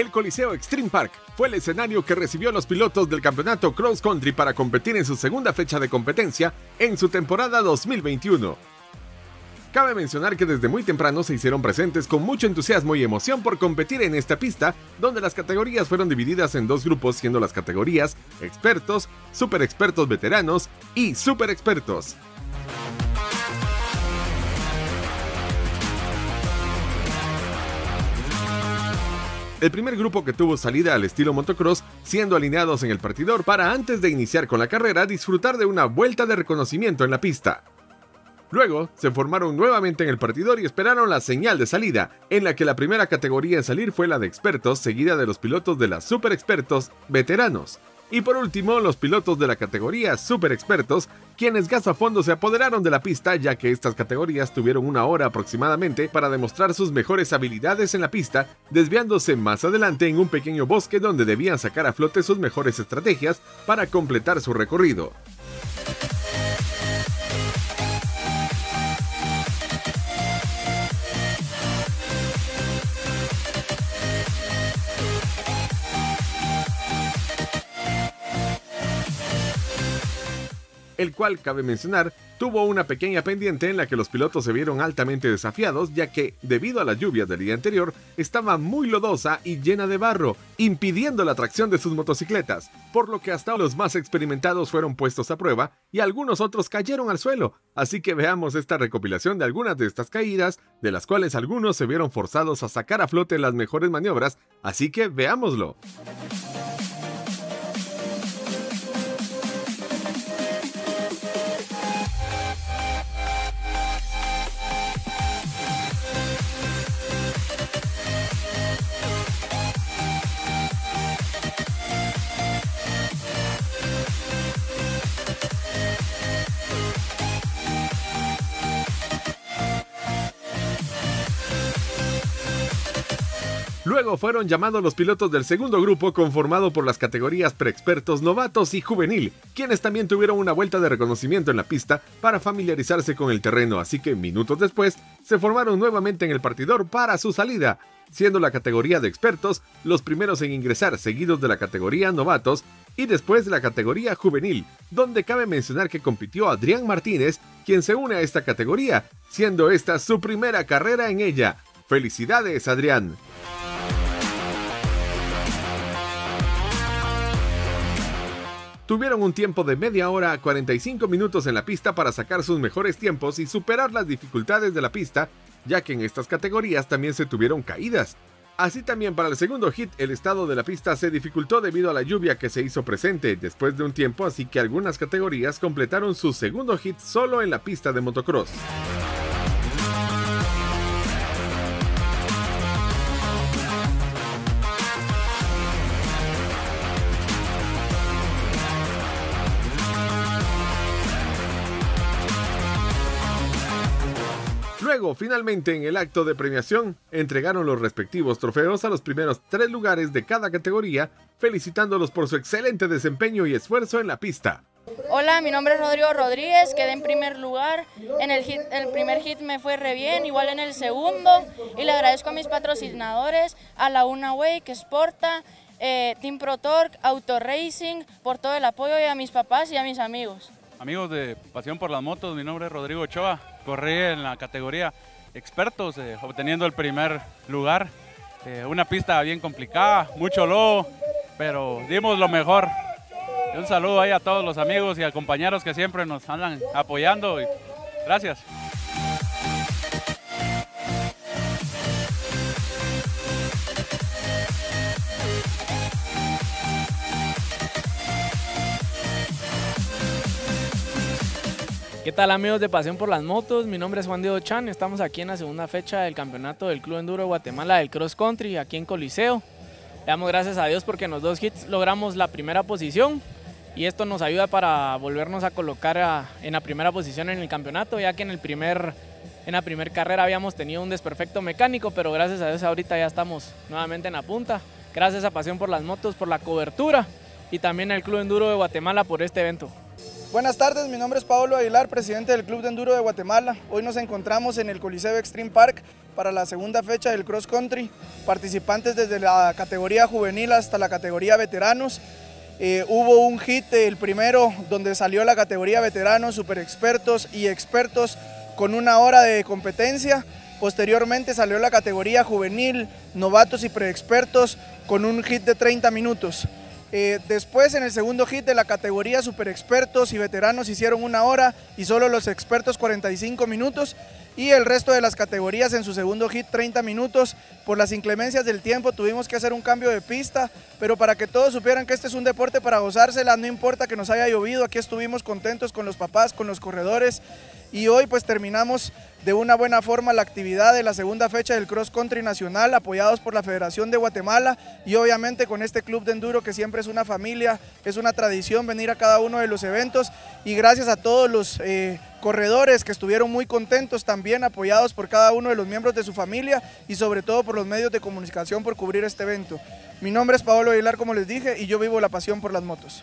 El Coliseo Extreme Park fue el escenario que recibió los pilotos del campeonato Cross Country para competir en su segunda fecha de competencia en su temporada 2021. Cabe mencionar que desde muy temprano se hicieron presentes con mucho entusiasmo y emoción por competir en esta pista, donde las categorías fueron divididas en dos grupos, siendo las categorías expertos, super expertos veteranos y super expertos. El primer grupo que tuvo salida al estilo motocross, siendo alineados en el partidor para antes de iniciar con la carrera disfrutar de una vuelta de reconocimiento en la pista. Luego, se formaron nuevamente en el partidor y esperaron la señal de salida, en la que la primera categoría en salir fue la de expertos, seguida de los pilotos de las super expertos veteranos. Y por último, los pilotos de la categoría Super Expertos, quienes gas fondo se apoderaron de la pista ya que estas categorías tuvieron una hora aproximadamente para demostrar sus mejores habilidades en la pista, desviándose más adelante en un pequeño bosque donde debían sacar a flote sus mejores estrategias para completar su recorrido. El cual, cabe mencionar, tuvo una pequeña pendiente en la que los pilotos se vieron altamente desafiados ya que, debido a las lluvias del día anterior, estaba muy lodosa y llena de barro, impidiendo la tracción de sus motocicletas, por lo que hasta los más experimentados fueron puestos a prueba y algunos otros cayeron al suelo, así que veamos esta recopilación de algunas de estas caídas, de las cuales algunos se vieron forzados a sacar a flote las mejores maniobras, así que veámoslo. Luego fueron llamados los pilotos del segundo grupo conformado por las categorías preexpertos, novatos y juvenil, quienes también tuvieron una vuelta de reconocimiento en la pista para familiarizarse con el terreno, así que minutos después se formaron nuevamente en el partidor para su salida, siendo la categoría de expertos los primeros en ingresar, seguidos de la categoría novatos y después de la categoría juvenil, donde cabe mencionar que compitió Adrián Martínez, quien se une a esta categoría, siendo esta su primera carrera en ella. Felicidades, Adrián. Tuvieron un tiempo de media hora a 45 minutos en la pista para sacar sus mejores tiempos y superar las dificultades de la pista, ya que en estas categorías también se tuvieron caídas. Así también para el segundo hit el estado de la pista se dificultó debido a la lluvia que se hizo presente después de un tiempo, así que algunas categorías completaron su segundo hit solo en la pista de motocross. Luego, finalmente, en el acto de premiación, entregaron los respectivos trofeos a los primeros tres lugares de cada categoría, felicitándolos por su excelente desempeño y esfuerzo en la pista. Hola, mi nombre es Rodrigo Rodríguez, quedé en primer lugar. En el, el primer hit me fue re bien, igual en el segundo. Y le agradezco a mis patrocinadores, a la Unaway, que exporta, eh, Team Pro Torque, Auto Racing, por todo el apoyo y a mis papás y a mis amigos. Amigos de Pasión por las Motos, mi nombre es Rodrigo Ochoa, corrí en la categoría expertos, eh, obteniendo el primer lugar. Eh, una pista bien complicada, mucho lodo, pero dimos lo mejor. un saludo ahí a todos los amigos y a compañeros que siempre nos andan apoyando. gracias. ¿Qué tal amigos de Pasión por las Motos? Mi nombre es Juan Diego Chan, estamos aquí en la segunda fecha del campeonato del Club Enduro de Guatemala del Cross Country, aquí en Coliseo. Le damos gracias a Dios porque en los dos hits logramos la primera posición y esto nos ayuda para volvernos a colocar en la primera posición en el campeonato, ya que en, el primer, en la primera carrera habíamos tenido un desperfecto mecánico, pero gracias a Dios ahorita ya estamos nuevamente en la punta. Gracias a Pasión por las Motos por la cobertura y también al Club Enduro de Guatemala por este evento. Buenas tardes, mi nombre es Pablo Aguilar, presidente del Club de Enduro de Guatemala. Hoy nos encontramos en el Coliseo Extreme Park para la segunda fecha del Cross Country. Participantes desde la categoría juvenil hasta la categoría veteranos. Eh, hubo un hit, el primero, donde salió la categoría veteranos, super expertos y expertos con una hora de competencia. Posteriormente salió la categoría juvenil, novatos y preexpertos con un hit de 30 minutos. Eh, después en el segundo hit de la categoría super expertos y veteranos hicieron una hora y solo los expertos 45 minutos y el resto de las categorías en su segundo hit 30 minutos. Por las inclemencias del tiempo tuvimos que hacer un cambio de pista, pero para que todos supieran que este es un deporte para gozársela, no importa que nos haya llovido, aquí estuvimos contentos con los papás, con los corredores y hoy pues terminamos de una buena forma la actividad de la segunda fecha del Cross Country Nacional, apoyados por la Federación de Guatemala y obviamente con este club de enduro que siempre es una familia, es una tradición venir a cada uno de los eventos y gracias a todos los eh, corredores que estuvieron muy contentos también, apoyados por cada uno de los miembros de su familia y sobre todo por los medios de comunicación por cubrir este evento. Mi nombre es Pablo Aguilar, como les dije, y yo vivo la pasión por las motos.